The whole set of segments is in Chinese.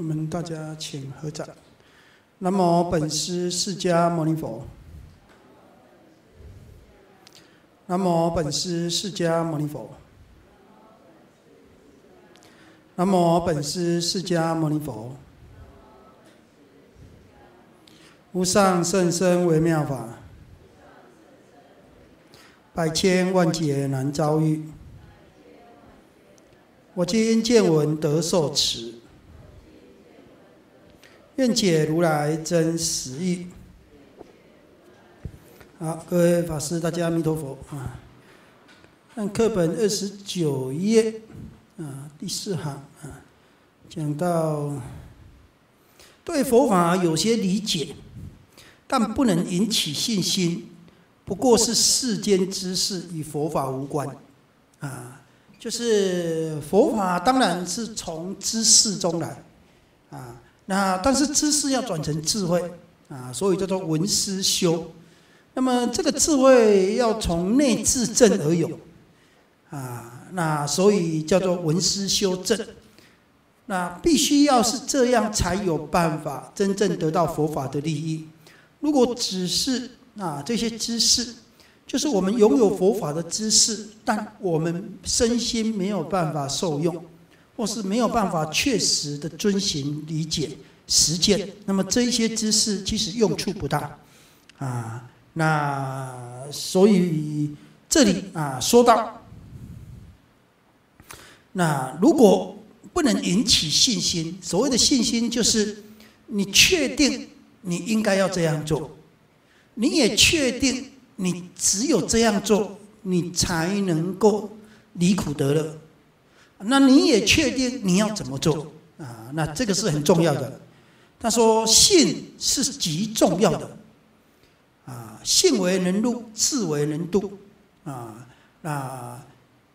我们大家请合掌。南无本师释迦牟尼佛。南无本师释迦牟尼佛。南无本师释迦牟尼佛。无上甚深微妙法，百千万劫难遭遇。我今见闻得受持。愿解如来真实义。好，各位法师，大家阿弥陀佛啊！看课本二十九页啊，第四行啊，讲到对佛法有些理解，但不能引起信心，不过是世间之事，与佛法无关啊。就是佛法当然是从知识中来啊。那但是知识要转成智慧啊，所以叫做文思修。那么这个智慧要从内自证而有啊，那所以叫做文思修正。那必须要是这样才有办法真正得到佛法的利益。如果只是啊这些知识，就是我们拥有佛法的知识，但我们身心没有办法受用。或是没有办法确实的遵循、理解、实践，那么这一些知识其实用处不大啊。那所以这里啊说到，那如果不能引起信心，所谓的信心就是你确定你应该要这样做，你也确定你只有这样做，你才能够离苦得乐。那你也确定你要怎么做啊？那这个是很重要的。他说：“信是极重要的啊，信为能入，智为能度啊。那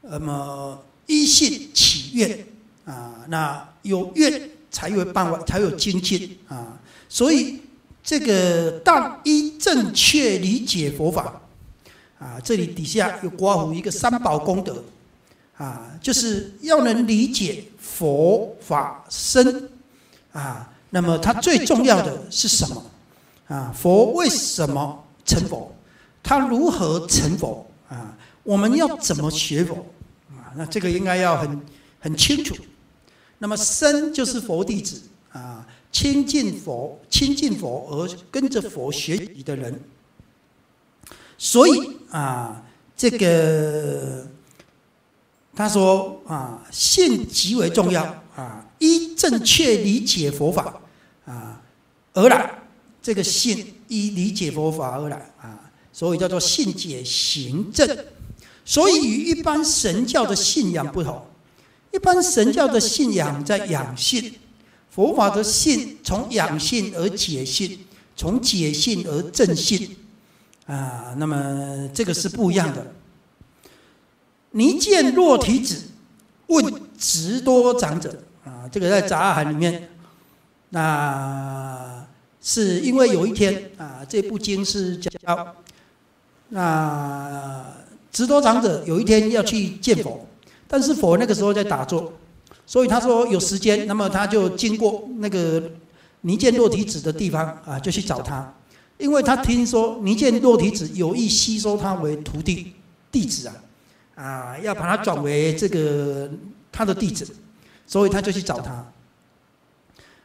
那么依信起愿啊，那有愿才有办法，才有精进啊。所以这个当一正确理解佛法啊，这里底下有刮胡一个三宝功德。”啊，就是要能理解佛法身啊，那么它最重要的是什么？啊，佛为什么成佛？他如何成佛？啊，我们要怎么学佛？啊，那这个应该要很很清楚。那么身就是佛弟子啊，亲近佛、亲近佛而跟着佛学习的人。所以啊，这个。他说：“啊，信极为重要啊！依正确理解佛法啊而来，这个信依理解佛法而来啊，所以叫做信解行正。所以与一般神教的信仰不同，一般神教的信仰在养性，佛法的信从养性而解性，从解性而正性啊。那么这个是不一样的。”泥见若提子问直多长者啊，这个在杂含里面，那是因为有一天啊，这部经是教那直多长者有一天要去见佛，但是佛那个时候在打坐，所以他说有时间，那么他就经过那个泥见若提子的地方啊，就去找他，因为他听说泥见若提子有意吸收他为徒弟弟子啊。啊，要把他转为这个他的弟子，所以他就去找他。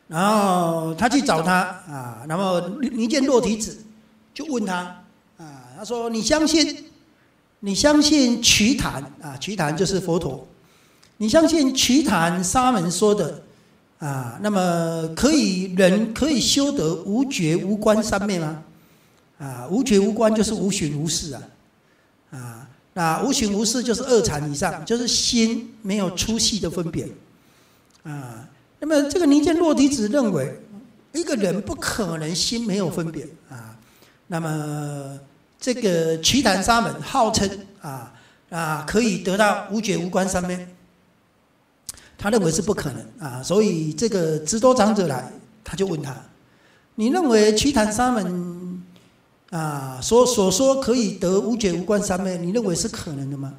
然后他去找他啊，然后尼见落提子就问他啊，他说：“你相信？你相信瞿昙啊？瞿昙就是佛陀。你相信瞿昙沙门说的啊？那么可以人可以修得无觉无观三昧吗？啊，无觉无观就是无寻无事啊，啊。”啊，无形无事就是二禅以上，就是心没有粗细的分别啊。那么这个尼犍洛提子认为，一个人不可能心没有分别啊。那么这个瞿昙沙门号称啊啊可以得到无觉无观三昧，他认为是不可能啊。所以这个执多长者来，他就问他：你认为瞿昙沙门？啊，所所说可以得无觉无观三昧，你认为是可能的吗？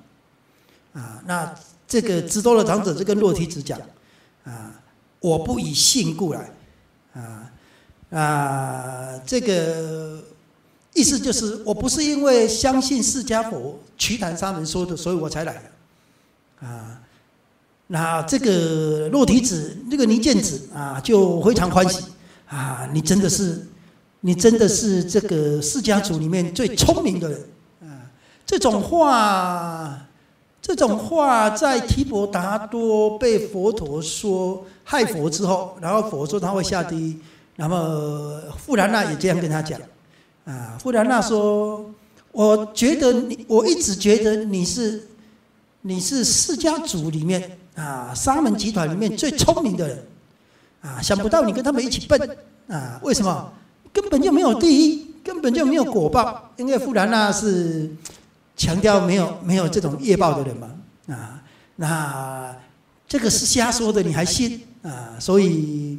啊，那这个知多的长者就跟洛提子讲，啊，我不以信故来，啊啊，这个意思就是我不是因为相信释迦佛瞿昙沙门说的，所以我才来的，啊，那这个洛提子这个尼犍子啊，就非常欢喜，啊，你真的是，你真的是这个释迦族里面最聪明的人，啊，这种话。这种话在提婆达多被佛陀说害佛之后，然后佛说他会下地狱，那么富兰娜也这样跟他讲，啊，富兰娜说，我觉得你，我一直觉得你是，你是释迦族里面啊，沙门集团里面最聪明的人，啊，想不到你跟他们一起笨，啊，为什么？根本就没有第一，根本就没有果报，因为富兰那是。强调没有没有这种业报的人嘛啊，那这个是瞎说的，你还信啊？所以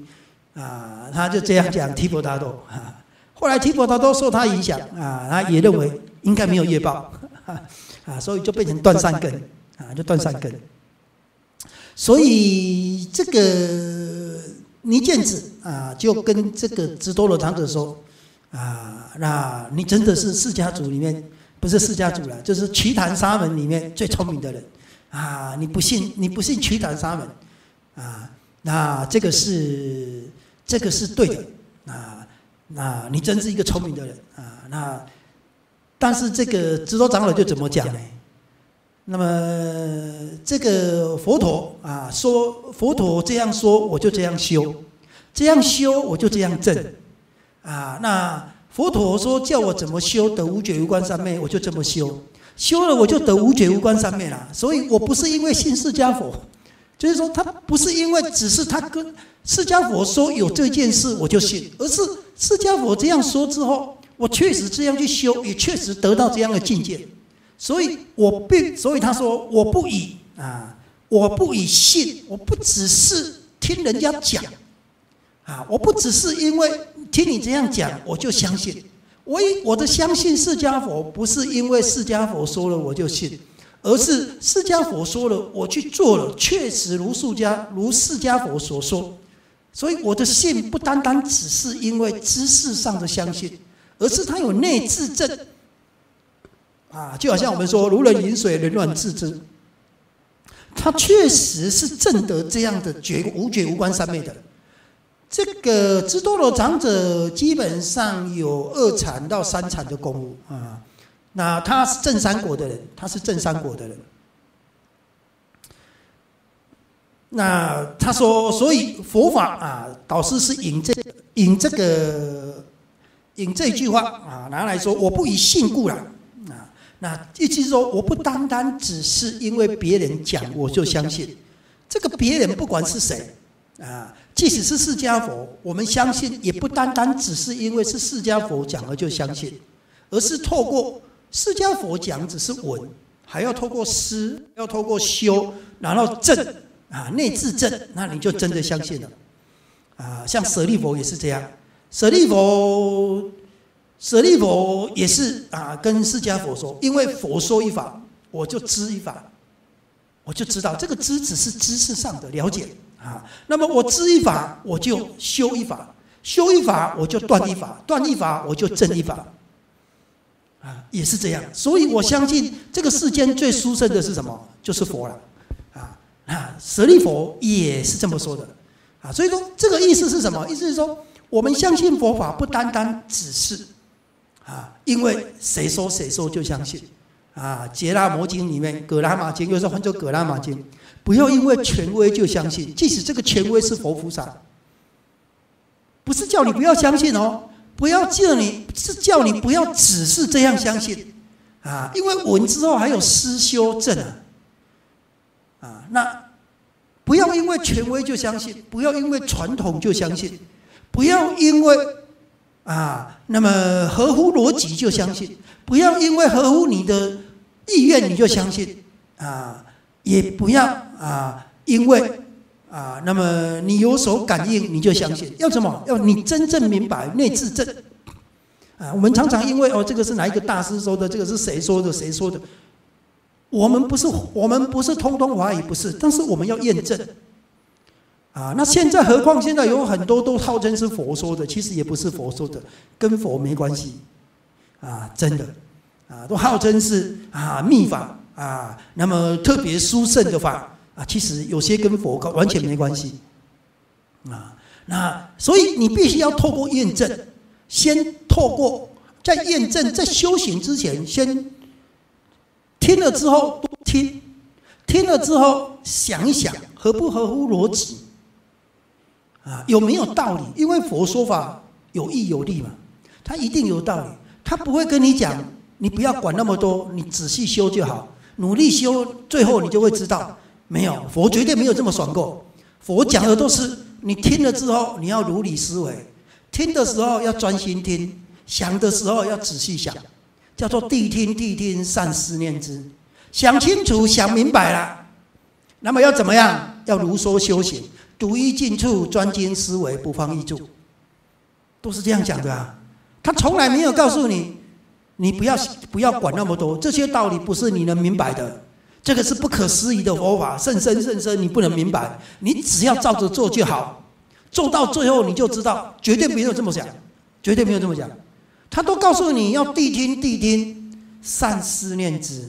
啊，他就这样讲提婆达多啊。后来提婆达多受他影响啊，他也认为应该没有业报 啊，所以就变成断善根啊，就断善根。所以这个尼犍子啊，就跟这个直多罗长者说啊，那你真的是释迦族里面。不是释迦族了，就是瞿昙沙门里面最聪明的人，啊！你不信，你不信瞿昙沙门，啊？那这个是这个是对的，啊？那你真是一个聪明的人，啊？那但是这个直多长老就怎么讲呢？那么这个佛陀啊，说佛陀这样说，我就这样修，这样修我就这样正，啊？那。佛陀说：“叫我怎么修得无觉无观三昧，我就这么修。修了我就得无觉无观三昧了。所以我不是因为信释迦佛，就是说他不是因为只是他跟释迦佛说有这件事我就信，而是释迦佛这样说之后，我确实这样去修，也确实得到这样的境界。所以我并所以他说我不以啊，我不以信，我不只是听人家讲。”啊！我不只是因为听你这样讲，我就相信。我以我的相信释迦佛，不是因为释迦佛说了我就信，而是释迦佛说了，我去做了，确实如释迦如释迦佛所说。所以我的信不单单只是因为知识上的相信，而是他有内自证。啊，就好像我们说“如人饮水，冷暖自知”，他确实是证得这样的觉无觉无观三昧的。这个智多罗长者基本上有二禅到三禅的功夫啊，那他是正三果的人，他是正三果的人。那他说，所以佛法啊，导师是引这引这个引这句话啊，拿来说，我不以信故来，那意思是说，我不单单只是因为别人讲我就相信，这个别人不管是谁啊。即使是释迦佛，我们相信也不单单只是因为是释迦佛讲了就相信，而是透过释迦佛讲只是闻，还要透过思，要透过修，然后证啊内自证，那你就真的相信了。啊，像舍利佛也是这样，舍利佛，舍利佛也是啊，跟释迦佛说，因为佛说一法，我就知一法，我就知道这个知只是知识上的了解。啊，那么我知一法，我就修一法；修一法，我就断一法；断一法，我就正一法。啊，也是这样。所以我相信这个世间最殊胜的是什么？就是佛了。啊啊，舍利佛也是这么说的。啊，所以说这个意思是什么？意思是说，我们相信佛法不单单只是啊，因为谁说谁说就相信。啊，《杰拉摩经》里面，《葛拉玛经》又是换作《葛拉玛经》。不要因为权威就相信，即使这个权威是佛菩萨，不是叫你不要相信哦，不要叫你是叫你不要只是这样相信啊，因为闻之后还有思修正啊，啊，那不要因为权威就相信，不要因为传统就相信，不要因为啊，那么合乎逻辑就相信，不要因为合乎你的意愿你就相信啊。也不要啊，因为啊，那么你有所感应，你就相信。要什么？要你真正明白内自证啊。我们常常因为哦，这个是哪一个大师说的？这个是谁说的？谁说的？我们不是，我们不是通通怀疑，不是。但是我们要验证啊，那现在何况现在有很多都号称是佛说的，其实也不是佛说的，跟佛没关系，啊，真的，啊，都号称是啊秘法啊，那么特别殊胜的法啊，其实有些跟佛完全没关系，啊，那所以你必须要透过验证，先透过在验证在修行之前，先听了之后多听，听了之后想一想合不合乎逻辑。啊，有没有道理？因为佛说法有义有利嘛，他一定有道理。他不会跟你讲，你不要管那么多，你仔细修就好，努力修，最后你就会知道。没有，佛绝对没有这么爽过。佛讲的都是你听了之后，你要如理思维，听的时候要专心听，想的时候要仔细想，叫做谛听谛听，善思念之。想清楚，想明白了，那么要怎么样？要如说修行。独一进处，专精思维，不放逸住，都是这样讲的啊。他从来没有告诉你，你不要不要管那么多，这些道理不是你能明白的。这个是不可思议的佛法，甚深甚深，你不能明白。你只要照着做就好，做到最后你就知道，绝对没有这么讲，绝对没有这么讲。他都告诉你要谛听谛听，善思念之，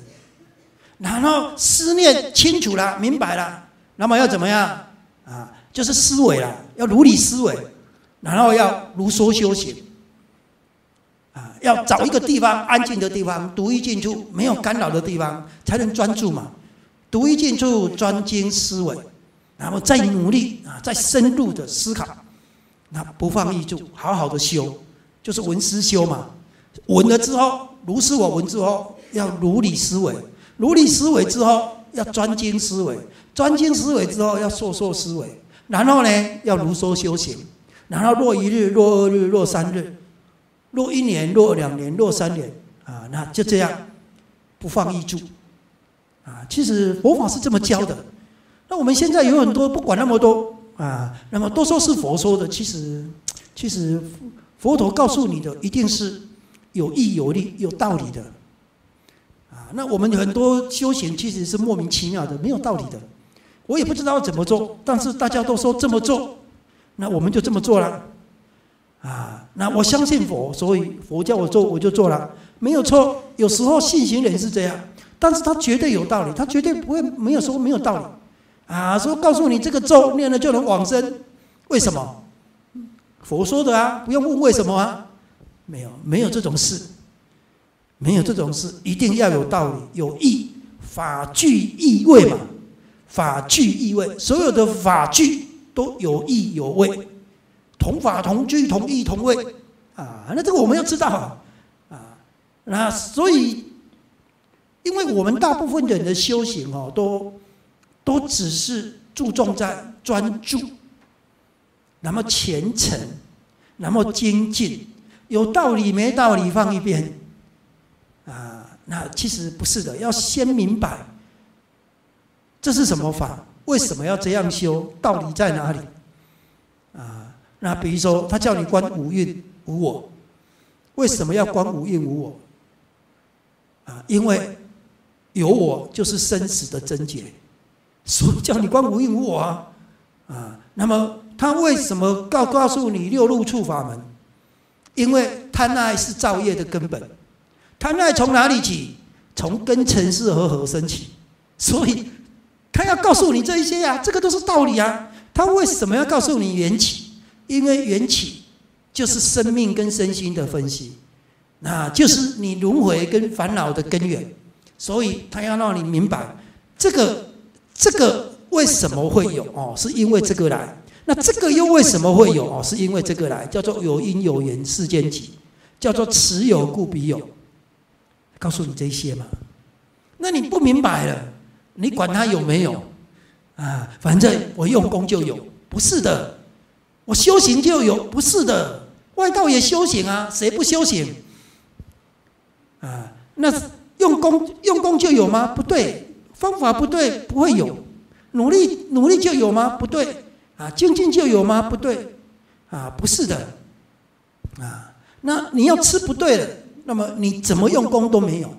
然后思念清楚了，明白了，那么要怎么样啊？就是思维啦，要如理思维，然后要如说修行，啊，要找一个地方安静的地方，独一进处，没有干扰的地方，才能专注嘛。独一进处，专精思维，然后再努力啊，再深入的思考，那不放逸住，好好的修，就是闻思修嘛。闻了之后，如是我闻之后，要如理思维，如理思维之后，要专精思维，专精思维之后，要说说思维。然后呢，要如说修行，然后若一日，若二日，若三日，若一年，若两年，若三年，啊，那就这样不放逸住，啊，其实佛法是这么教的。那我们现在有很多不管那么多啊，那么都说是佛说的，其实其实佛陀告诉你的一定是有义有利有道理的，啊，那我们很多修行其实是莫名其妙的，没有道理的。我也不知道怎么做，但是大家都说这么做，那我们就这么做了。啊，那我相信佛，所以佛叫我做我就做了，没有错。有时候信行人是这样，但是他绝对有道理，他绝对不会没有说没有道理。啊，说告诉你这个咒念了就能往生，为什么？佛说的啊，不用问为什么啊，没有没有这种事，没有这种事，一定要有道理，有义，法具意味嘛。法具意味，所有的法具都有义有味，同法同具同义同位啊！那这个我们要知道啊，那所以，因为我们大部分人的修行哦，都都只是注重在专注，那么虔诚，那么精进，有道理没道理放一边啊！那其实不是的，要先明白。这是什么法？为什么要这样修？道理在哪里？啊，那比如说，他叫你观五蕴无我，为什么要观五蕴无我？啊，因为有我就是生死的症结，所以叫你观五蕴无我啊。啊，那么他为什么告告诉你六路处法门？因为贪爱是造业的根本，贪爱从哪里起？从根尘世和合生起，所以。他要告诉你这一些呀，这个都是道理啊。他为什么要告诉你缘起？因为缘起就是生命跟身心的分析，那就是你轮回跟烦恼的根源。所以他要让你明白这个这个为什么会有哦，是因为这个来。那这个又为什么会有哦？是因为这个来，叫做有因有缘世间起，叫做此有故彼有。告诉你这些嘛？那你不明白了。你管他有没有啊？反正我用功就有，不是的；我修行就有，不是的。外道也修行啊，谁不修行？啊，那用功用功就有吗？不对，方法不对，不会有。努力努力就有吗？不对，啊，精进就有吗？不对，啊，不是的。啊，那你要吃不对了，那么你怎么用功都没有，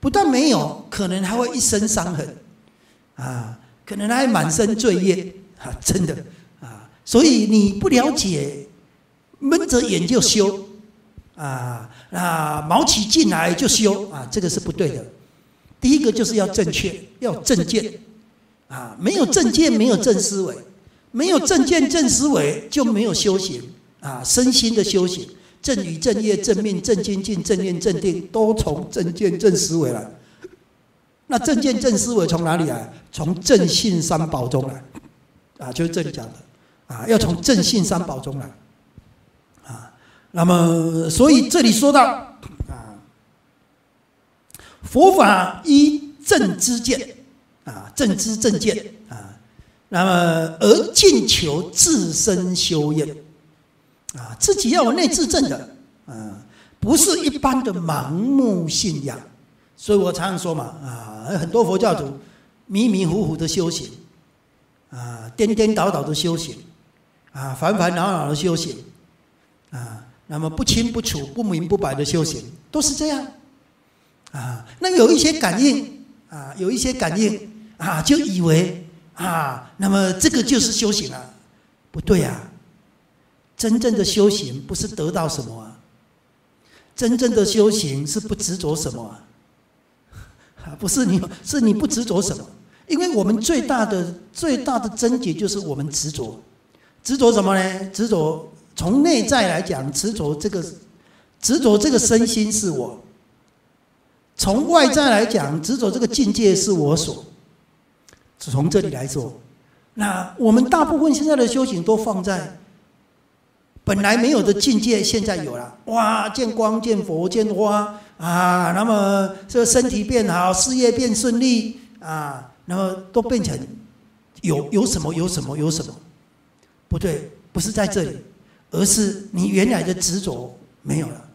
不但没有，可能还会一身伤痕。啊，可能还满身罪业啊！真的啊，所以你不了解，闷着眼就修啊，那毛起进来就修啊，这个是不对的。第一个就是要正确，要正见啊，没有正见，没有正思维，没有正见正思维就没有修行啊，身心的修行，正语正业正命正精进正念正定，都从正见正思维来。那正见正思维从哪里来？从正信三宝中来啊，就是这里讲的。啊，要从正信三宝中来，啊，那么所以这里说到。啊，佛法依正知见，啊，正知正见，啊，那么而尽求自身修业，啊，自己要有内自证的，啊，不是一般的盲目信仰，所以我常常说嘛，啊，很多佛教徒迷迷糊糊的修行，啊，颠颠倒倒的修行。啊，烦烦恼恼的修行，啊，那么不清不楚、不明不白的修行，都是这样，啊，那有一些感应，啊，有一些感应，啊，就以为啊，那么这个就是修行了，不对啊，真正的修行不是得到什么啊，真正的修行是不执着什么啊，不是你，是你不执着什么，因为我们最大的最大的症结就是我们执着。执着什么呢？执着从内在来讲，执着这个执着这个身心是我；从外在来讲，执着这个境界是我所。从这里来说，那我们大部分现在的修行都放在本来没有的境界，现在有了。哇，见光、见佛、见花啊！那么这个身体变好，事业变顺利啊！那么都变成有有什么有什么有什么。不对，不是在这里，而是你原来的执着没有了。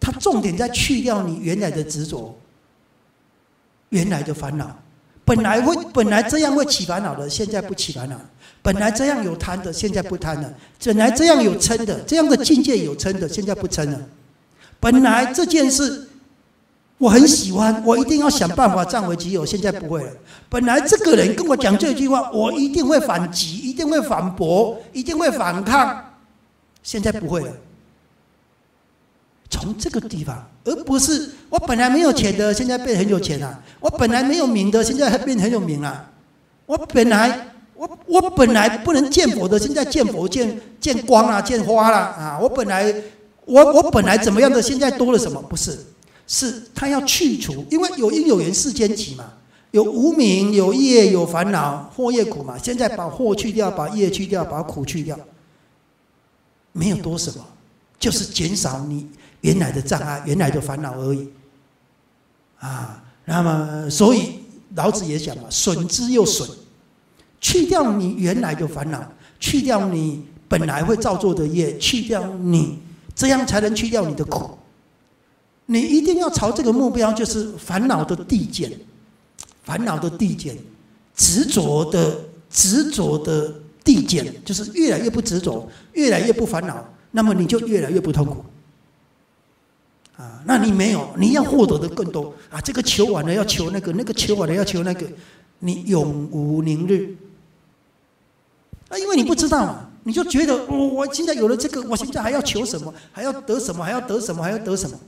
它重点在去掉你原来的执着，原来的烦恼。本来会本来这样会起烦恼的，现在不起烦恼。本来这样有贪的，现在不贪了。本来这样有嗔的，这样的境界有嗔的，现在不嗔了。本来这件事。我很喜欢，我一定要想办法占为己有。现在不会了。本来这个人跟我讲这句话，我一定会反击，一定会反驳，一定会反抗。现在不会了。从这个地方，而不是我本来没有钱的，现在变很有钱了；我本来没有名的，现在还变很有名了；我本来我我本来不能见佛的，现在见佛见见光了，见花了啊！我本来我我本来怎么样的，现在多了什么？不是。是他要去除，因为有因有缘世间起嘛，有无名，有业，有烦恼，祸业苦嘛。现在把祸去掉，把业去掉，把苦去掉，没有多什么，就是减少你原来的障碍、原来的烦恼而已。啊，那么所以老子也讲嘛，损之又损，去掉你原来的烦恼，去掉你本来会造作的业，去掉你，这样才能去掉你的苦。你一定要朝这个目标，就是烦恼的递减，烦恼的递减，执着的执着的递减，就是越来越不执着，越来越不烦恼，那么你就越来越不痛苦。啊，那你没有，你要获得的更多啊！这个求完了要求那个，那个求完了要求那个，你永无宁日。啊，因为你不知道嘛，你就觉得我我现在有了这个，我现在还要求什么？还要得什么？还要得什么？还要得什么？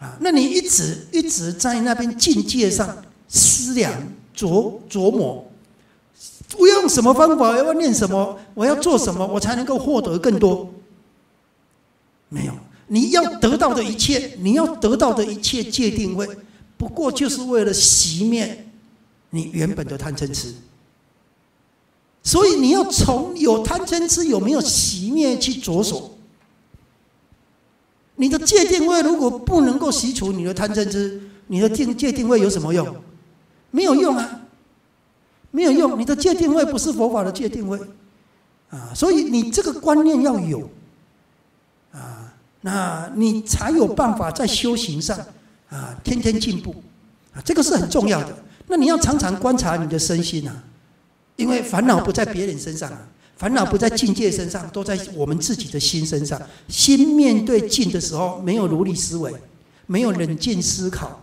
啊，那你一直一直在那边境界上思量琢琢磨，我用什么方法？要念什么？我要做什么？我才能够获得更多？没有，你要得到的一切，你要得到的一切界定位，不过就是为了熄灭你原本的贪嗔痴。所以你要从有贪嗔痴有没有熄灭去着手。你的界定位如果不能够洗除你的贪嗔痴，你的定界定位有什么用？没有用啊，没有用。你的界定位不是佛法的界定位啊，所以你这个观念要有，那你才有办法在修行上啊天天进步啊，这个是很重要的。那你要常常观察你的身心啊，因为烦恼不在别人身上。烦恼不在境界身上，都在我们自己的心身上。心面对境的时候，没有如理思维，没有冷静思考，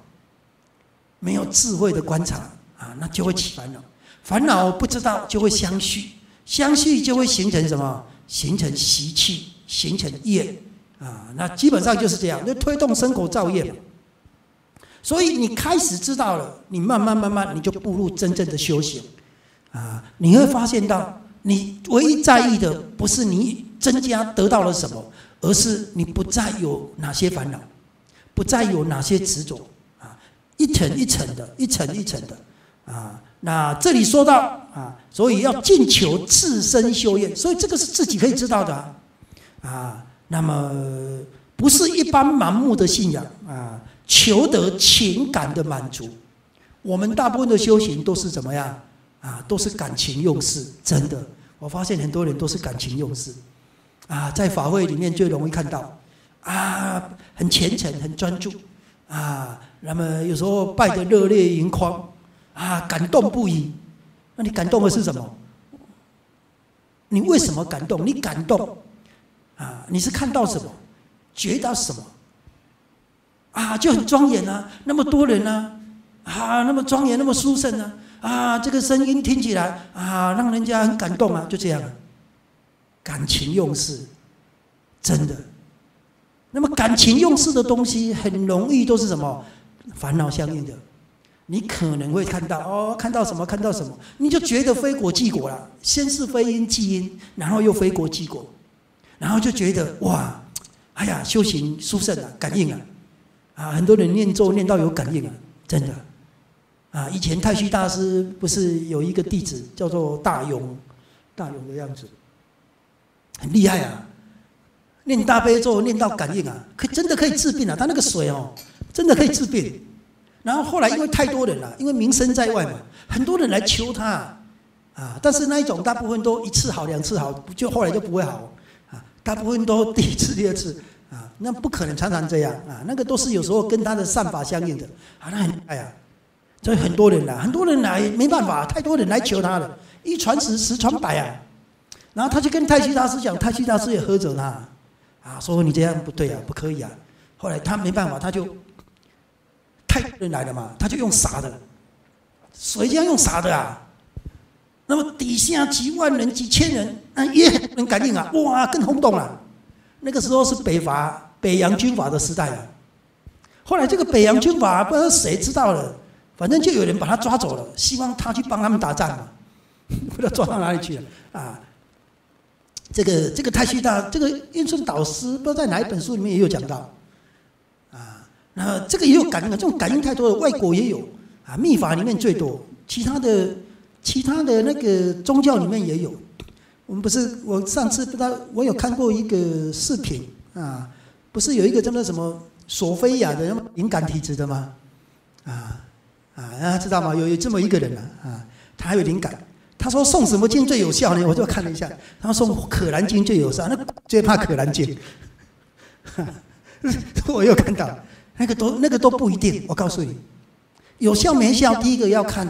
没有智慧的观察啊，那就会起烦恼。烦恼不知道就会相续，相续就会形成什么？形成习气，形成业啊。那基本上就是这样，就推动生活造业嘛。所以你开始知道了，你慢慢慢慢，你就步入真正的修行啊。你会发现到，你唯一在意的不是你增加得到了什么，而是你不再有哪些烦恼，不再有哪些执着啊。一层一层的，一层一层的啊。那这里说到啊，所以要尽求自身修业，所以这个是自己可以知道的啊。那么不是一般盲目的信仰啊。求得情感的满足，我们大部分的修行都是怎么样啊？都是感情用事，真的。我发现很多人都是感情用事，啊，在法会里面最容易看到，啊，很虔诚，很专注，啊，那么有时候拜得热泪盈眶，啊，感动不已。那你感动的是什么？你为什么感动？你感动，啊，你是看到什么？觉得什么？啊，就很庄严啊，那么多人呢，啊，那么庄严，那么殊胜呢，啊，这个声音听起来啊，让人家很感动啊，就这样，感情用事，真的。那么感情用事的东西，很容易都是什么烦恼相应的。你可能会看到哦，看到什么，看到什么，你就觉得非果即果了。先是非因即因，然后又非果即果，然后就觉得哇，哎呀，修行殊胜啊，感应啊。啊，很多人念咒念到有感应啊，真的。啊，以前太虚大师不是有一个弟子叫做大勇，大勇的样子，很厉害啊，念大悲咒念到感应啊，可真的可以治病啊，他那个水哦，真的可以治病。然后后来因为太多人了，因为名声在外嘛，很多人来求他，啊，但是那一种大部分都一次好两次好，就后来就不会好，啊，大部分都第一次第二次。啊，那不可能常常这样啊！那个都是有时候跟他的善法相应的啊，那很哎呀，所以很多人来，很多人来没办法，太多人来求他了，一传十，十传百啊。然后他就跟太虚大师讲，太虚大师也喝着他，啊，说你这样不对啊，不可以啊。后来他没办法，他就太多人来了嘛，他就用傻的，谁这样用傻的啊。那么底下几万人、几千人，啊，也很感应啊，哇，更轰动了。那个时候是北伐北洋军阀的时代了，后来这个北洋军阀不知道谁知道了，反正就有人把他抓走了，希望他去帮他们打仗，不知道抓到哪里去了啊。这个这个太虚大，这个印顺导师不知道在哪一本书里面也有讲到，啊，那这个也有感应，这种感应太多了，外国也有啊，秘法里面最多，其他的其他的那个宗教里面也有。我们不是，我上次不知道，我有看过一个视频啊，不是有一个叫做什么索菲亚的敏感体质的吗？啊啊，大家知道吗？有有这么一个人啊，啊，他还有灵感。他说送什么经最有效呢？我就看了一下，他说送可兰经最有效，那最怕可兰经。我又看到，那个都那个都不一定。我告诉你，有效没效，第一个要看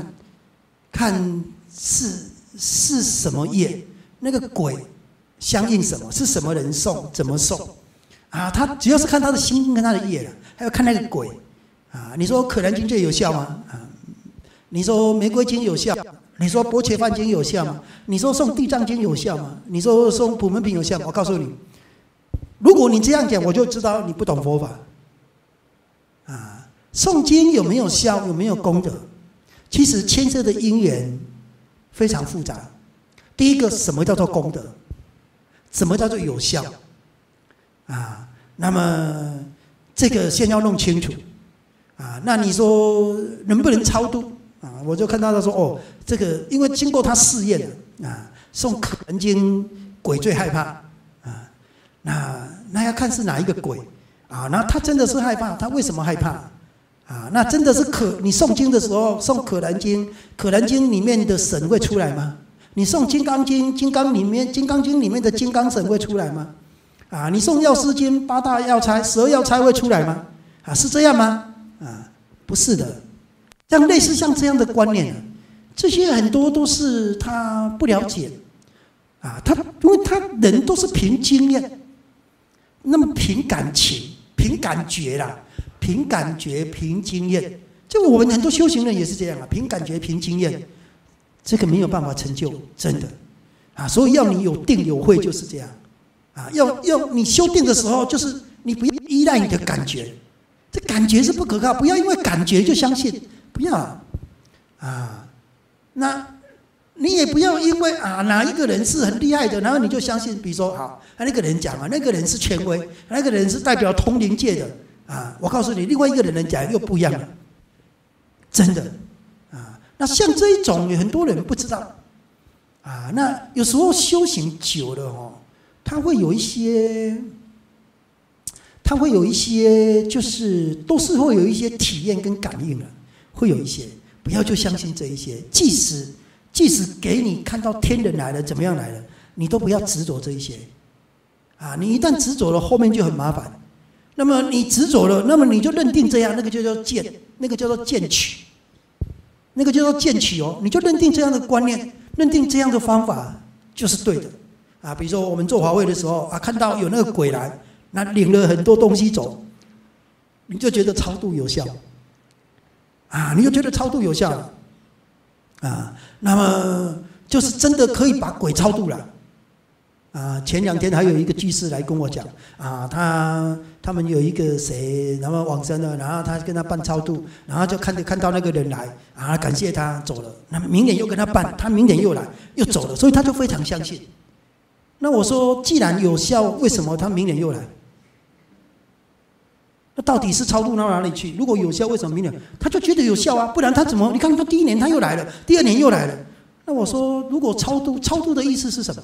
看是是什么业。那个鬼相应什么？是什么人送？怎么送？啊，他主要是看他的心跟他的业了，还要看那个鬼。啊，你说可兰经最有效吗？啊，你说玫瑰经有效？你说波切饭经有效吗？你说送地藏经有效吗？你说送普门品有效吗？我告诉你，如果你这样讲，我就知道你不懂佛法。啊，诵经有没有效？有没有功德？其实牵涉的因缘非常复杂。第一个，什么叫做功德？什么叫做有效？啊，那么这个先要弄清楚。啊，那你说能不能超度？啊，我就看到他说，哦，这个因为经过他试验，啊，送可能经鬼最害怕，啊，那那要看是哪一个鬼，啊，那他真的是害怕，他为什么害怕？啊，那真的是可你诵经的时候诵可兰经，可兰经里面的神会出来吗？你诵《金刚经》，《金刚》里面，《金刚经》里面的金刚神会出来吗？啊，你送《药师经》，八大药材、十二药材会出来吗？啊，是这样吗？啊，不是的。像类似像这样的观念，这些很多都是他不了解。啊，他因为他人都是凭经验，那么凭感情、凭感觉啦，凭感觉、凭经验。就我们很多修行人也是这样啊，凭感觉、凭经验。这个没有办法成就，真的，啊，所以要你有定有慧就是这样，啊，要要你修定的时候，就是你不要依赖你的感觉，这感觉是不可靠，不要因为感觉就相信，不要，啊，那你也不要因为啊哪一个人是很厉害的，然后你就相信，比如说好，那个人讲啊，那个人是权威，那个人是代表通灵界的，啊，我告诉你，另外一个人讲又不一样了，真的，啊，那像这一种，很多人不知道。啊，那有时候修行久了哦，他会有一些，他会有一些，就是都是会有一些体验跟感应的，会有一些，不要就相信这一些。即使即使给你看到天人来了，怎么样来了，你都不要执着这一些。啊，你一旦执着了，后面就很麻烦。那么你执着了，那么你就认定这样，那个就叫见，那个叫做见取，那个叫做见取哦，你就认定这样的观念。认定这样的方法就是对的，啊，比如说我们做华为的时候啊，看到有那个鬼来，那领了很多东西走，你就觉得超度有效，啊，你就觉得超度有效，啊，那么就是真的可以把鬼超度了。啊，前两天还有一个居士来跟我讲，啊，他他们有一个谁，然后往生了，然后他跟他办超度，然后就看着看到那个人来，啊，感谢他走了，那明年又跟他办，他明年又来又走了，所以他就非常相信。那我说，既然有效，为什么他明年又来？那到底是超度到哪里去？如果有效，为什么明年他就觉得有效啊？不然他怎么？你看他第一年他又来了，第二年又来了。那我说，如果超度，超度的意思是什么？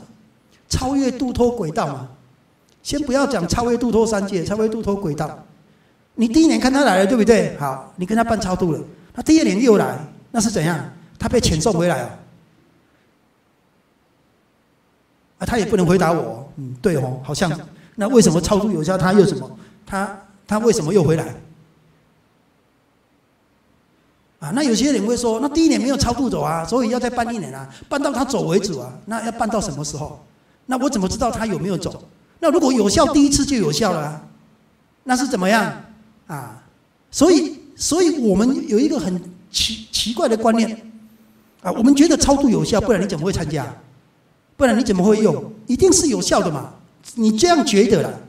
超越度脱轨道嘛，先不要讲超越度脱三界，超越度脱轨道。你第一年看他来了，对不对？好，你跟他办超度了，他第二年又来，那是怎样？他被遣送回来哦。啊，他也不能回答我。嗯，对哦，好像。那为什么超度有效？他又什么？他他为什么又回来？啊，那有些人会说，那第一年没有超度走啊，所以要再办一年啊，办到他走为止啊。那要办到什么时候？那我怎么知道他有没有走？那如果有效，第一次就有效了，那是怎么样啊？所以，所以我们有一个很奇奇怪的观念啊，我们觉得超度有效，不然你怎么会参加？不然你怎么会用？一定是有效的嘛？你这样觉得了？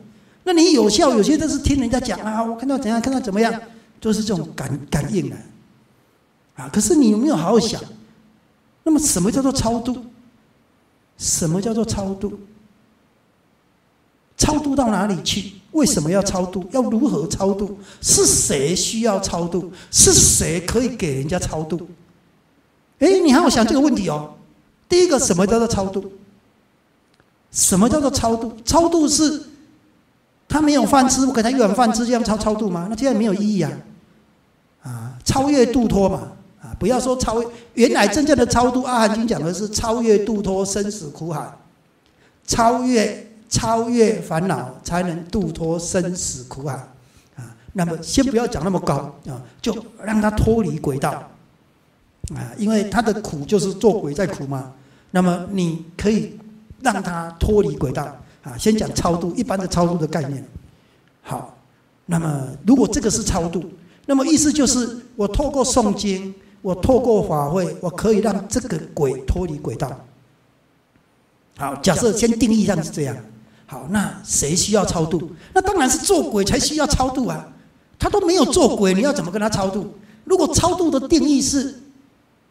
那你有效，有些都是听人家讲啊，我看到怎样，看到怎么样，就是这种感感应的啊。可是你有没有好好想？那么什么叫做超度？什么叫做超度？超度到哪里去？为什么要超度？要如何超度？是谁需要超度？是谁可以给人家超度？哎，你好好想这个问题哦。第一个，什么叫做超度？什么叫做超度？超度是他没有饭吃，我给他一碗饭吃，这样超超度吗？那这样没有意义啊！啊，超越度脱嘛。不要说超越，原来真正的超度，阿含经讲的是超越度脱生死苦海，超越超越烦恼，才能度脱生死苦海啊。那么先不要讲那么高啊，就让他脱离轨道啊，因为他的苦就是做鬼在苦嘛。那么你可以让他脱离轨道啊。先讲超度，一般的超度的概念。好，那么如果这个是超度，那么意思就是我透过诵经。我透过法会，我可以让这个鬼脱离轨道。好，假设先定义上是这样。好，那谁需要超度？那当然是做鬼才需要超度啊！他都没有做鬼，你要怎么跟他超度？如果超度的定义是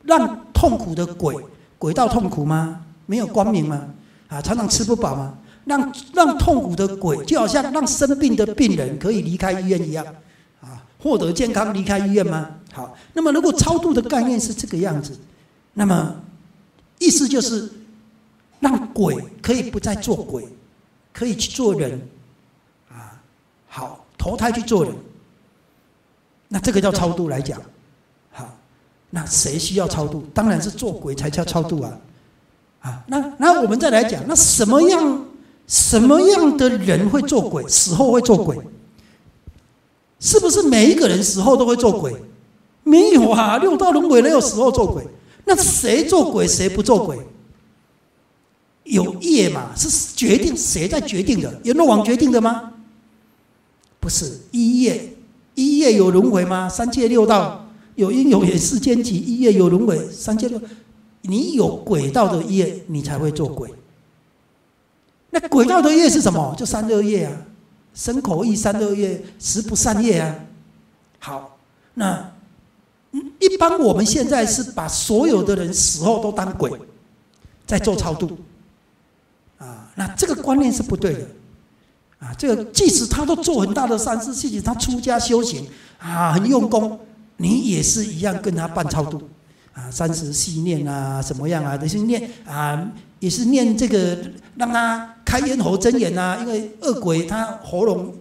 让痛苦的鬼鬼道痛苦吗？没有光明吗？啊，常常吃不饱吗？让让痛苦的鬼，就好像让生病的病人可以离开医院一样，获得健康离开医院吗？好，那么如果超度的概念是这个样子，那么意思就是让鬼可以不再做鬼，可以去做人，啊，好，投胎去做人，那这个叫超度来讲，好，那谁需要超度？当然是做鬼才叫超度啊，啊，那那我们再来讲，那什么样什么样的人会做鬼？死后会做鬼？是不是每一个人死后都会做鬼？没有啊，六道轮回没有时候做鬼，那谁做鬼谁不做鬼？有业嘛？是决定谁在决定的？阎罗王决定的吗？不是，一业一业有轮回吗？三界六道有因有缘世间集，一业有轮回，三界六，你有轨道的业，你才会做鬼。那鬼道的业是什么？就三恶业啊，生口意三恶业，十不善业啊。好，那一般我们现在是把所有的人死后都当鬼，在做超度啊。那这个观念是不对的啊。这个即使他都做很大的善事，即使他出家修行啊，很用功，你也是一样跟他办超度啊，三十细念啊，什么样啊，都是念啊。也是念这个，让他开咽喉睁眼啊，因为恶鬼他喉咙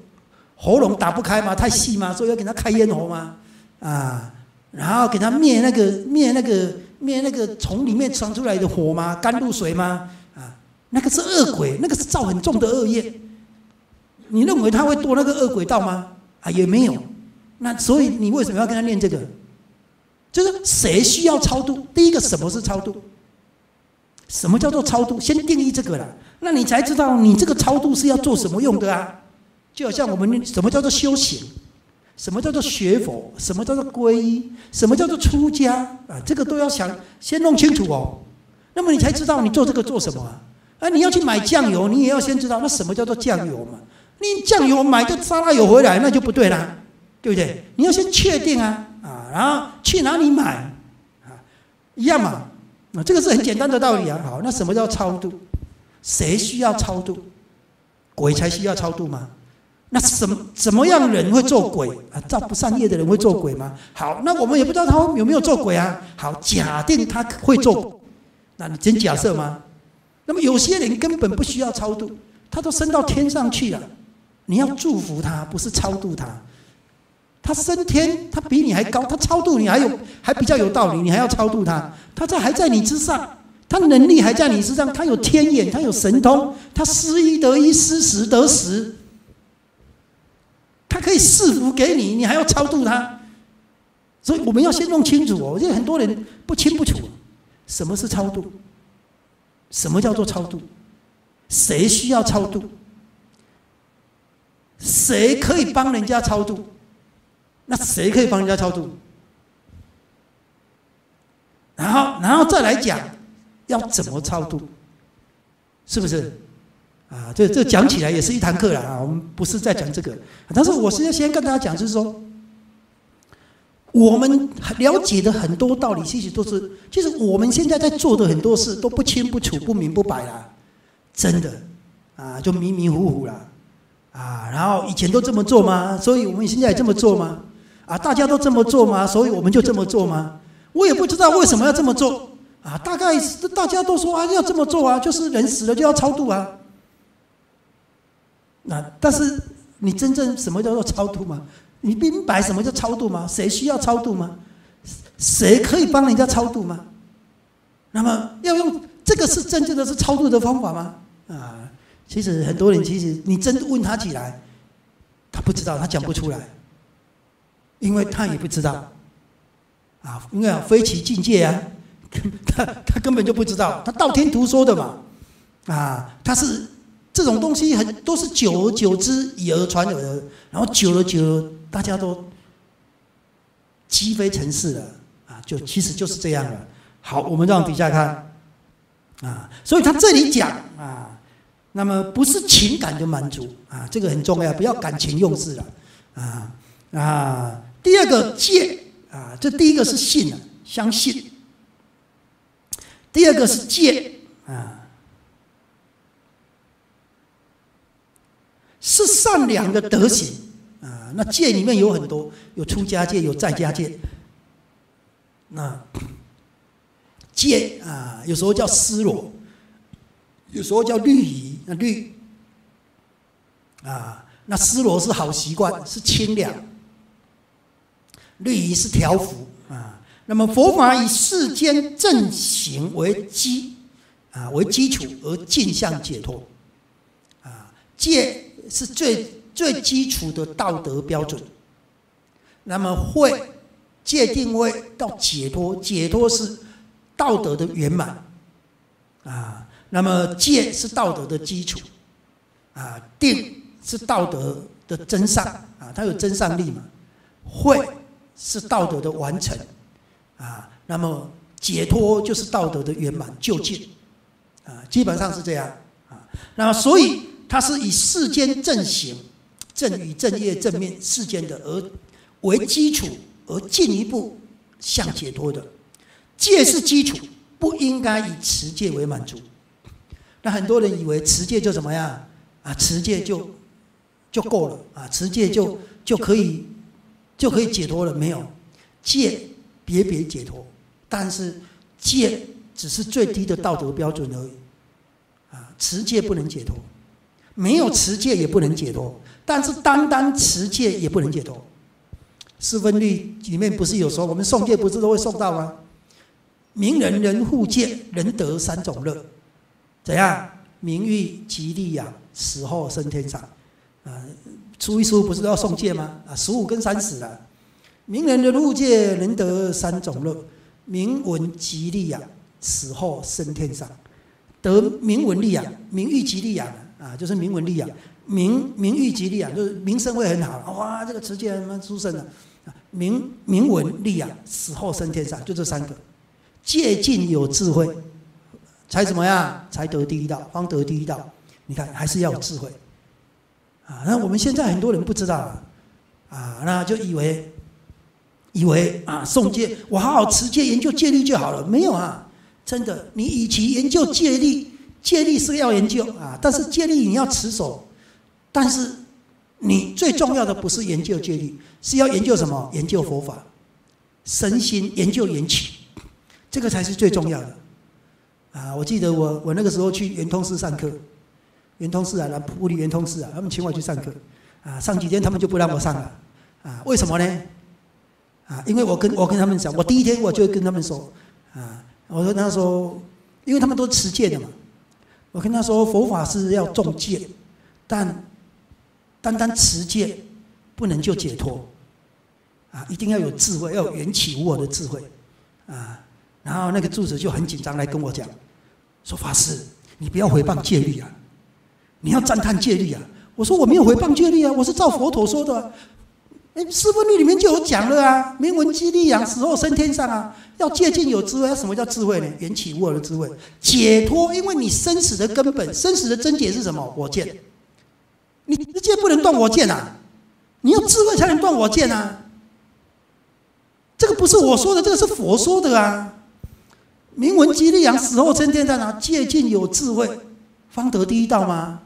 喉咙打不开嘛，太细嘛，所以要给他开咽喉嘛，啊，然后给他灭那个灭那个灭那个从里面传出来的火嘛，甘露水嘛，啊，那个是恶鬼，那个是造很重的恶业，你认为他会堕那个恶鬼道吗？啊，也没有，那所以你为什么要跟他念这个？就是谁需要超度？第一个，什么是超度？什么叫做超度？先定义这个了，那你才知道你这个超度是要做什么用的啊？就好像我们什么叫做修行，什么叫做学佛，什么叫做皈依，什么叫做出家啊？这个都要想先弄清楚哦。那么你才知道你做这个做什么啊？啊，你要去买酱油，你也要先知道那什么叫做酱油嘛？你酱油买个沙拉油回来那就不对啦，对不对？你要先确定啊啊，去哪里买啊？一样嘛。那，这个是很简单的道理啊。好，那什么叫超度？谁需要超度？鬼才需要超度吗？那什么怎么样人会做鬼啊？造不善业的人会做鬼吗？好，那我们也不知道他有没有做鬼啊。好，假定他会做，那你真假设吗？那么有些人根本不需要超度，他都升到天上去了，你要祝福他，不是超度他。他升天，他比你还高，他超度你还有还比较有道理，你还要超度他，他在还在你之上，他能力还在你之上，他有天眼，他有神通，他失一得一，失十得十，他可以赐福给你，你还要超度他，所以我们要先弄清楚哦，我觉得很多人不清不楚，什么是超度，什么叫做超度，谁需要超度，谁可以帮人家超度？那谁可以帮人家超度？然后，然后再来讲要怎么超度，是不是？啊，这这讲起来也是一堂课了啊！我们不是在讲这个，但是我是要先跟大家讲，就是说，我们了解的很多道理，其实都是，其实我们现在在做的很多事都不清不楚、不明不白啦，真的啊，就迷迷糊糊啦，啊，然后以前都这么做吗？所以我们现在也这么做吗？啊，大家都这么做吗？所以我们就这么做吗？我也不知道为什么要这么做啊。大概大家都说啊，要这么做啊，就是人死了就要超度啊。那但是你真正什么叫做超度吗？你明白什么叫超度吗？谁需要超度吗？谁可以帮人家超度吗？那么要用这个是真正的是超度的方法吗？啊，其实很多人其实你真的问他起来，他不知道，他讲不出来。因为他也不知道，啊，因为非其境界啊，他他根本就不知道，他道听途说的嘛，啊，他是这种东西很都是久而久之以讹传讹，然后久了久了大家都积非成是了，啊，就其实就是这样了。好，我们让底下看，啊，所以他这里讲啊，那么不是情感的满足啊，这个很重要，不要感情用事了，啊啊。第二个戒啊，这第一个是信啊，相信。第二个是戒啊，是善良的德行啊。那戒里面有很多，有出家戒，有在家戒。那戒啊，有时候叫思罗，有时候叫律仪。那律啊，那失罗是好习惯，是清凉。律仪是条幅啊，那么佛法以世间正行为基啊为基础而尽向解脱啊，戒是最最基础的道德标准。那么会界定为到解脱，解脱是道德的圆满啊。那么戒是道德的基础啊，定是道德的真善啊，它有真善力嘛，会。是道德的完成，啊，那么解脱就是道德的圆满就近，啊，基本上是这样，啊，那么所以它是以世间正行、正与正业、正面世间的而为基础，而进一步向解脱的。戒是基础，不应该以持戒为满足。那很多人以为持戒就怎么样啊？持戒就就够了啊？持戒就就可以就可以解脱了？没有，戒别别解脱，但是戒只是最低的道德标准而已。啊，持戒不能解脱，没有持戒也不能解脱，但是单单持戒也不能解脱。四分律里面不是有说，我们送戒不是都会送到吗？名人人护戒，人得三种乐，怎样？名誉、吉利呀，死后升天上。啊，初一十五不是都要送戒吗？啊，十五跟三十了。名人人护戒，能得三种乐：名闻、吉利啊，死后升天上。得名闻利啊，名誉吉利啊啊，就是名闻利啊，名名誉吉利啊，就是名声会很好。哇，这个持戒什么出生了，名名闻利啊，死后升天上，就这三个。戒尽有智慧，才怎么样？才得第一道，方得第一道。你看，还是要有智慧啊。那我们现在很多人不知道啊，那就以为以为啊，诵戒，我好好持戒，研究戒律就好了。没有啊，真的，你与其研究戒律，戒律是要研究啊，但是戒律你要持守。但是你最重要的不是研究戒律，是要研究什么？研究佛法，身心研究缘起。这个才是最重要的，啊！我记得我我那个时候去圆通寺上课，圆通寺啊，那普利圆通寺啊，他们请我去上课，啊，上几天他们就不让我上了，啊，为什么呢？啊，因为我跟我跟他们讲，我第一天我就跟他们说，啊，我说他说，因为他们都持戒的嘛，我跟他说佛法是要重戒，但单单持戒不能就解脱，啊，一定要有智慧，要有缘起无我的智慧，啊。然后那个住持就很紧张来跟我讲，说法师，你不要回谤戒律啊，你要赞叹戒律啊。我说我没有回谤戒律啊，我是照佛陀说的。哎，四分律里面就有讲了啊，名闻激励养，死后升天上啊。要戒尽有智慧，什么叫智慧呢？缘起无我的智慧，解脱。因为你生死的根本，生死的症结是什么？我见。你直接不能断我见啊，你要智慧才能断我见啊。这个不是我说的，这个是佛说的啊。名闻吉利养，死后升天在哪？戒尽有智慧，方得第一道吗？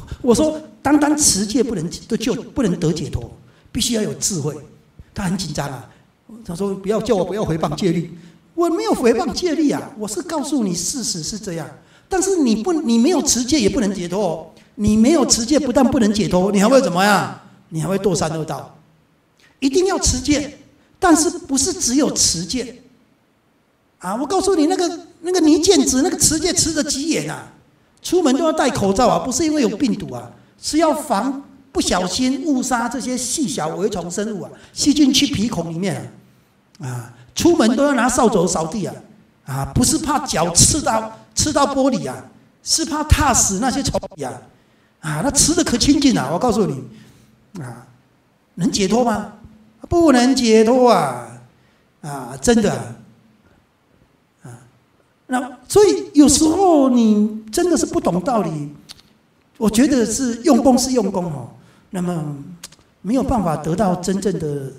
我说，单单持戒不能得救，不能得解脱，必须要有智慧。他很紧张啊，他说：“不要叫我不要回谤戒律，我没有回谤戒律啊，我是告诉你事实是这样。但是你不，你没有持戒也不能解脱。你没有持戒，不但不能解脱，你还会怎么样？你还会堕三恶道。一定要持戒，但是不是只有持戒？”啊！我告诉你，那个那个泥剑子，那个持戒持的急眼啊，出门都要戴口罩啊，不是因为有病毒啊，是要防不小心误杀这些细小微虫生物啊，细菌去鼻孔里面啊，啊，出门都要拿扫帚扫地啊，啊，不是怕脚刺到刺到玻璃啊，是怕踏死那些虫呀，啊，那吃的可清净啊！我告诉你，啊，能解脱吗？不能解脱啊！啊，真的。那所以有时候你真的是不懂道理，我觉得是用功是用功哦，那么没有办法得到真正的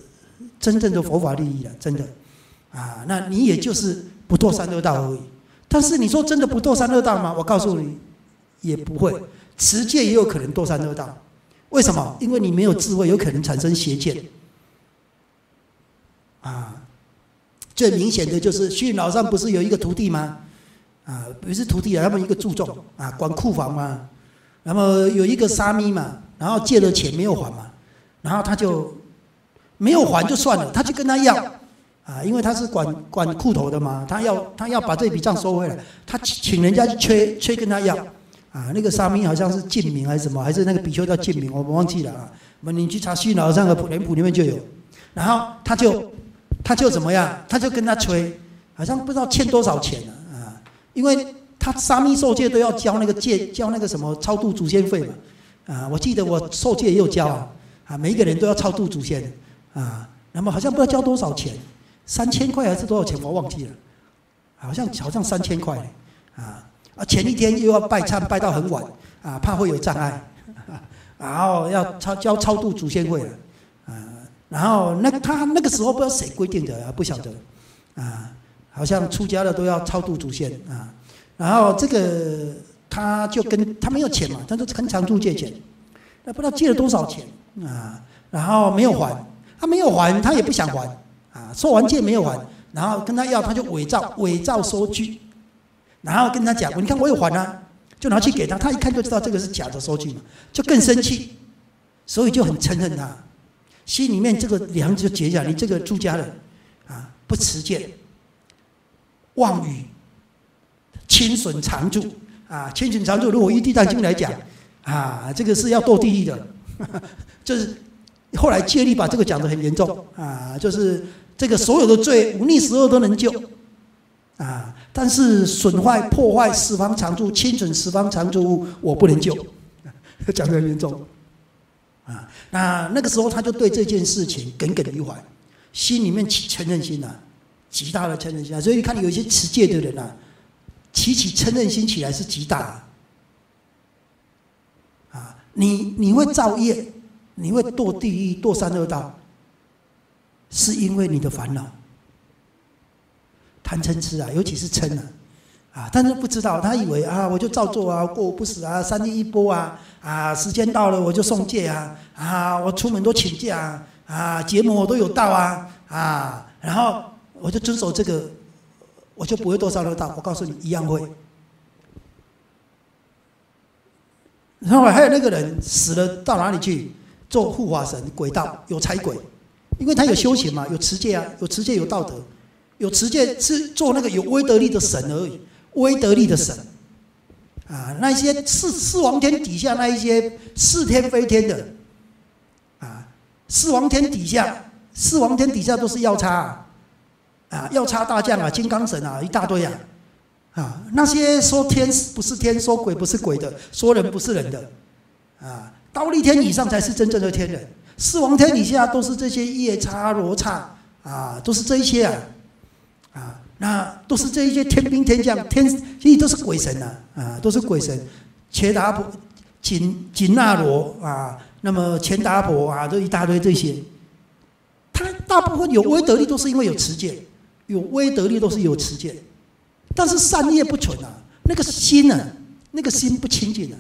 真正的佛法利益了，真的啊，那你也就是不堕三恶道而已。但是你说真的不堕三恶道吗？我告诉你，也不会，持戒也有可能堕三恶道。为什么？因为你没有智慧，有可能产生邪见啊。最明显的就是虚云老上不是有一个徒弟吗？啊，不是徒弟啊，他们一个注重啊，管库房嘛。然后有一个沙弥嘛，然后借了钱没有还嘛，然后他就没有还就算了，他就跟他要啊，因为他是管管库头的嘛，他要他要把这笔账收回来，他请人家去催催跟他要啊。那个沙弥好像是净明还是什么，还是那个比丘叫净明，我忘记了啊。那么你去查虚老上的脸谱里面就有，然后他就。他就怎么样？他就跟他催，好像不知道欠多少钱了啊！因为他沙弥受戒都要交那个戒，交那个什么超度祖先费嘛啊！我记得我受戒也有交啊啊！每一个人都要超度祖先啊，那么好像不知道交多少钱，三千块还是多少钱我忘记了，好像好像三千块啊！啊，前一天又要拜忏拜到很晚，啊，怕会有障碍，然后要超交超度祖先会了，啊，然后那他那个时候不知道谁规定的啊，不晓得，啊，好像出家的都要超度祖先啊，然后这个他就跟他没有钱嘛，他就跟常住借钱，那不知道借了多少钱啊，然后没有还，他没有还，他也不想还，啊，收完借没有还。然后跟他要，他就伪造伪造收据，然后跟他讲：“你看我有还啊，就拿去给他。”他一看就知道这个是假的收据嘛，就更生气，所以就很憎恨他，心里面这个梁就结下：你这个出家人啊，不持戒，妄语，轻损常住啊，轻损常住。如果依地藏经来讲啊，这个是要堕地狱的，就是后来戒律把这个讲得很严重啊，就是。这个所有的罪，无逆十恶都能救，啊！但是损坏、破坏十方常住、侵损十方常住物，我不能救，讲得很严重，啊！那那个时候他就对这件事情耿耿于怀，心里面起嗔恨心呐，极大的嗔恨心啊！所以你看，有些持戒的人啊，起起嗔恨心起来是极大的，啊！你你会造业，你会堕地狱、堕三恶道。是因为你的烦恼，贪嗔痴啊，尤其是嗔啊，啊，但是不知道，他以为啊，我就照做啊，过不死啊，三天一波啊，啊，时间到了我就送戒啊，啊，我出门都请假啊，啊，节目我都有到啊，啊，然后我就遵守这个，我就不会多少得到。我告诉你，一样会。然后还有那个人死了到哪里去做护法神、鬼道有财鬼。因为他有修行嘛，有持戒啊，有持戒有道德，有持戒是做那个有威德力的神而已，威德力的神，啊，那些四四王天底下那一些似天非天的，啊，四王天底下，四王天底下都是要差，啊，要差大将啊，金刚神啊，一大堆啊，啊，那些说天不是天，说鬼不是鬼的，说人不是人的，啊，刀立天以上才是真正的天人。四王天底下都是这些夜叉罗刹啊，都是这一些啊，啊，那都是这一些天兵天将，天其实都是鬼神呐，啊，都是鬼神，伽达婆、紧紧那罗啊，那么钱达婆啊，这一大堆这些，他大部分有威德力都是因为有持戒，有威德力都是有持戒，但是善业不纯啊，那个心呢，那个心不清净啊，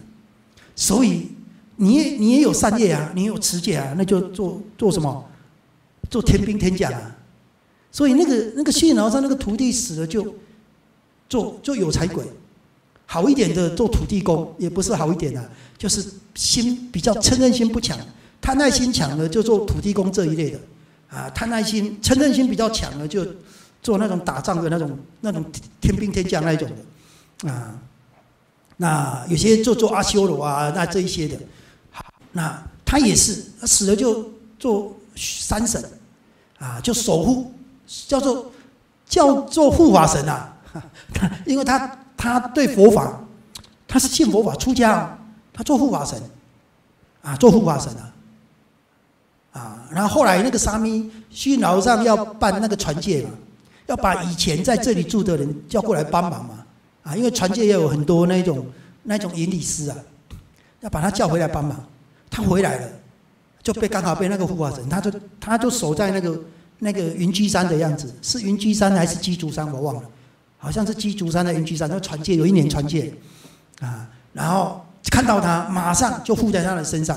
所以。你也你也有善业啊，你有持戒啊，那就做做什么？做天兵天将啊！所以那个那个谢老上那个徒弟死了就做做有财鬼，好一点的做土地公也不是好一点的，就是心比较嗔恨心不强，贪爱心强的就做土地公这一类的啊，贪爱心嗔恨心比较强的就做那种打仗的那种那种天兵天将那一种的。啊。那有些做做阿修罗啊，那这一些的。那他也是，他死了就做三神，啊，就守护，叫做叫做护法神啊，因为他他对佛法，他是信佛法出家，他做护法神，啊，做护法神啊，啊，然后后来那个沙弥虚老上要办那个传戒嘛，要把以前在这里住的人叫过来帮忙嘛，啊，因为传戒也有很多那种那种引理师啊，要把他叫回来帮忙。他回来了，就被刚好被那个护法神，他就他就守在那个那个云居山的样子，是云居山还是鸡足山我忘了，好像是鸡足山的云居山，那传戒有一年传戒，啊，然后看到他马上就附在他的身上，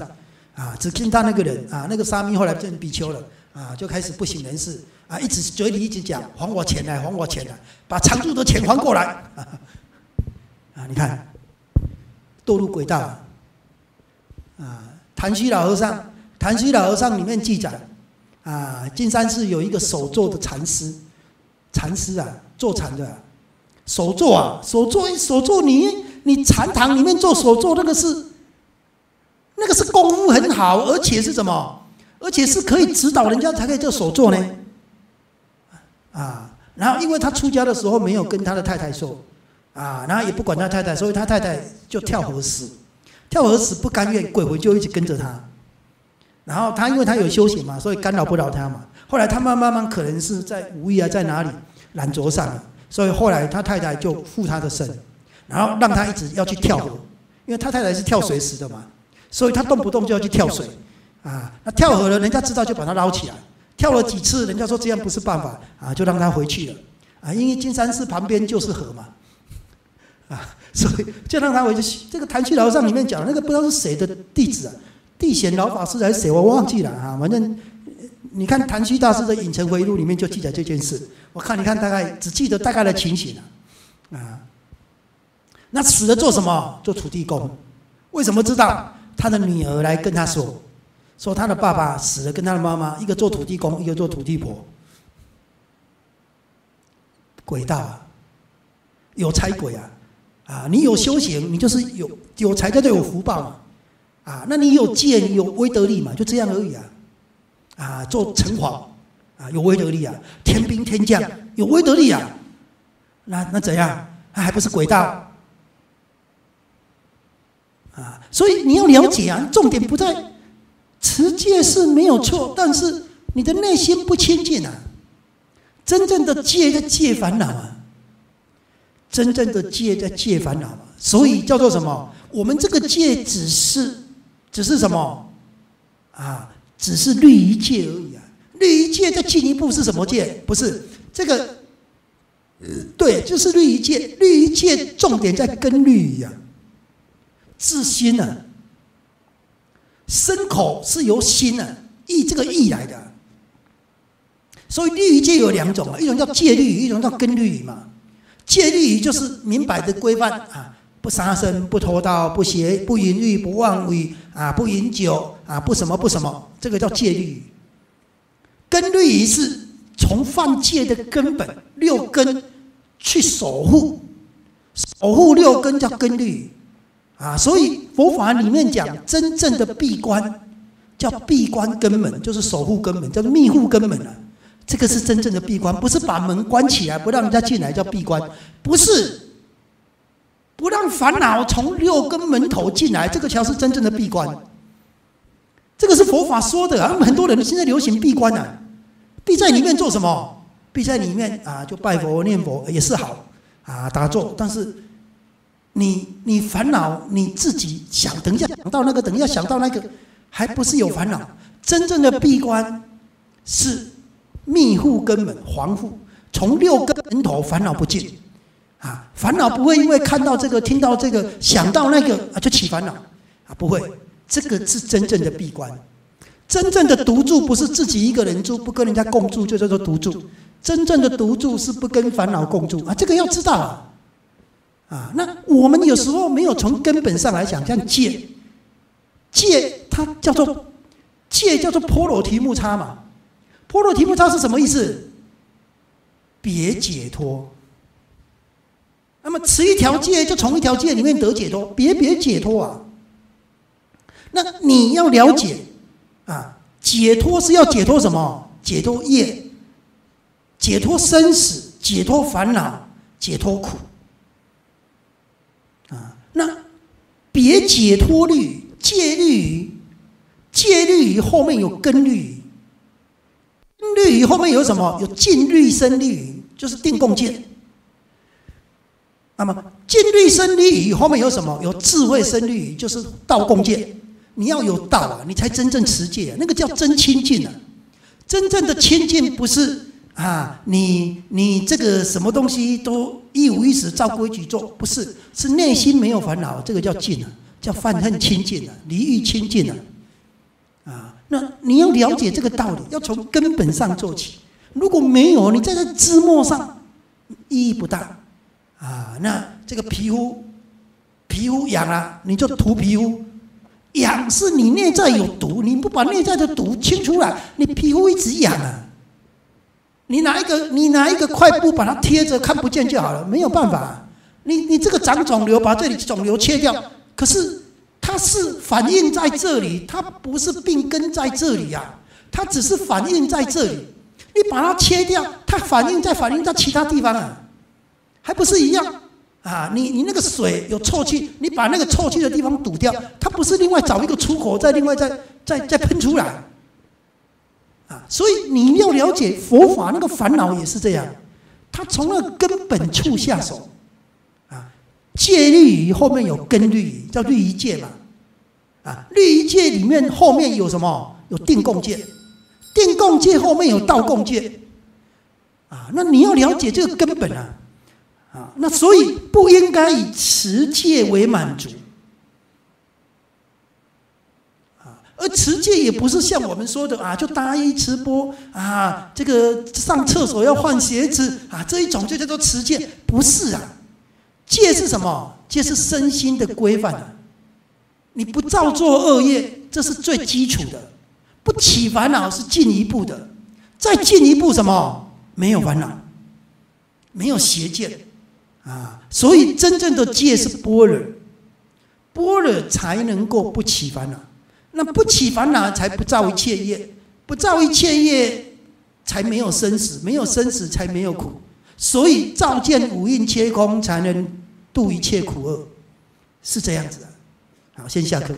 啊，只见他那个人啊，那个沙弥后来变比丘了，啊，就开始不省人事，啊，一直嘴里一直讲还我钱来，还我钱来，把常住的钱还过来，啊，你看堕入轨道，啊。谭虚老和尚，谭虚老和尚里面记载，啊，金山寺有一个手作的禅师，禅师啊，坐禅的，手作啊，手作手作，你你禅堂里面做手作，那个是，那个是功夫很好，而且是什么？而且是可以指导人家才可以做手作呢，啊，然后因为他出家的时候没有跟他的太太说，啊，然后也不管他太太，所以他太太就跳河死。跳河死不甘愿，鬼魂就一直跟着他。然后他因为他有修行嘛，所以干扰不了他嘛。后来他慢慢慢可能是在无意啊，在哪里懒着上了，所以后来他太太就附他的身。然后让他一直要去跳河，因为他太太是跳水死的嘛，所以他动不动就要去跳水，啊，那跳河了，人家知道就把他捞起来，跳了几次，人家说这样不是办法，啊，就让他回去了，啊，因为金山寺旁边就是河嘛，啊，所以就让他回去。这个谭旭老上里面讲那个不知道是谁的弟子啊，地显老法师还是谁，我忘记了啊，反正。你看谭虚大师的《隐城回忆录》里面就记载这件事。我看你看大概只记得大概的情形啊，啊，那死了做什么？做土地公。为什么知道？他的女儿来跟他说，说他的爸爸死了，跟他的妈妈一个做土地公，一个做土地婆。鬼道啊，有财鬼啊，啊，你有修行，你就是有有财叫做有福报嘛，啊，那你有剑有威德力嘛，就这样而已啊。啊，做城隍啊，有威德力啊，天兵天将有威德力啊，那那怎样？那还不是鬼道啊？所以你要了解啊，重点不在持戒是没有错，但是你的内心不清净啊。真正的戒在戒烦恼啊，真正的戒在戒烦恼啊。所以叫做什么？我们这个戒只是，只是什么啊？只是律仪戒而已啊！律仪戒再进一步是什么戒？不是这个，对，就是律仪戒。律仪戒重点在跟律仪啊，自心啊，身口是由心啊，意这个意来的。所以律仪戒有两种啊，一种叫戒律仪，一种叫根律仪嘛。戒律仪就是明摆的规范啊。不杀生，不偷盗，不邪，不淫欲，不妄语，啊，不饮酒，啊，不什么不什么，这个叫戒律。根律仪是从犯戒的根本六根去守护，守护六根叫根律，啊，所以佛法里面讲真正的闭关叫闭关根本，就是守护根本，叫做密护根本啊。这个是真正的闭关，不是把门关起来不让人家进来叫闭关，不是。不让烦恼从六根门头进来，这个才是真正的闭关。这个是佛法说的啊，很多人现在流行闭关啊，闭在里面做什么？闭在里面啊，就拜佛念佛也是好啊，打坐。但是你你烦恼你自己想，等一下想到那个，等一下想到那个，还不是有烦恼？真正的闭关是密护根本，防护从六根头烦恼不进。啊，烦恼不会因为看到这个、听到这个、想到那个啊就起烦恼啊，不会。这个是真正的闭关，真正的独住不是自己一个人住，不跟人家共住就叫做独住。真正的独住是不跟烦恼共住啊，这个要知道啊。啊，那我们有时候没有从根本上来讲，像戒，戒它叫做戒叫做波罗提木叉嘛。波罗提木叉是什么意思？别解脱。那么持一条戒，就从一条戒里面得解脱，别别解脱啊！那你要了解啊，解脱是要解脱什么？解脱业，解脱生死，解脱烦恼，解脱苦啊！那别解脱律戒律，戒律后面有根律，律后面有什么？有禁律生律，就是定共戒。那么，戒律生律后面有什么？有智慧生律，就是道共戒。你要有道啊，你才真正持戒，那个叫真清净啊。真正的清净不是啊，你你这个什么东西都一五一十照规矩做，不是，是内心没有烦恼，这个叫净啊，叫犯恨清净啊，离欲清净啊。啊，那你要了解这个道理，要从根本上做起。如果没有，你在这枝末上意义不大。啊，那这个皮肤，皮肤痒了，你就涂皮肤。痒是你内在有毒，你不把内在的毒清出来，你皮肤一直痒啊。你拿一个，你拿一个块布把它贴着，看不见就好了，没有办法。你你这个长肿瘤，把这里肿瘤切掉，可是它是反应在这里，它不是病根在这里呀，它只是反应在这里。你把它切掉，它反应在反应在其他地方啊。还不是一样啊！你你那个水有臭气，你把那个臭气的地方堵掉，它不是另外找一个出口，再另外再再再喷出来啊！所以你要了解佛法那个烦恼也是这样，他从那根本处下手啊，戒律仪后面有根律仪，叫律仪戒嘛。啊，律仪戒里面后面有什么？有定共戒，定共戒后面有道共戒。啊，那你要了解这个根本啊，啊，那所以不应该以持戒为满足。而持戒也不是像我们说的啊，就大衣直播啊，这个上厕所要换鞋子啊，这一种就叫做持戒，不是啊。戒是什么？戒是身心的规范。你不造作恶业，这是最基础的；不起烦恼是进一步的。再进一步什么？没有烦恼，没有邪见啊。所以真正的戒是般若，般若才能够不起烦恼。那不起烦恼，才不造一切业；不造一切业，才没有生死；没有生死，才没有苦。所以照见五蕴皆空，才能度一切苦厄，是这样子的。好，先下课。